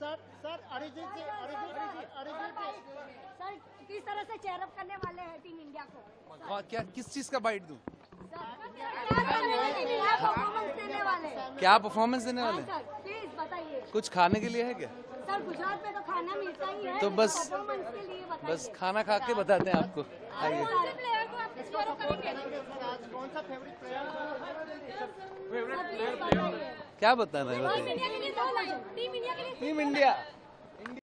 Sir sir Arijit ji Arijit Arijit sir किस तरह से चेयरअप करने वाले हैं टीम इंडिया को? और क्या किस चीज़ का बाइट दूँ? क्या परफॉर्मेंस देने वाले हैं? क्या परफॉर्मेंस देने हाँ? वाले प्लीज़ बताइए। कुछ खाने के लिए है क्या? सर गुजरात में तो खाना मिलता ही है तो बस- के लिए बस खाना खा के बताते हैं आपको। आइए। कौन से प्लेयर को आप चेयरअप करेंगे। सर आज कौन सा फेवरेट प्लेयर सर, please बताइए। क्या बताना है? टीम बताइए। इंडिया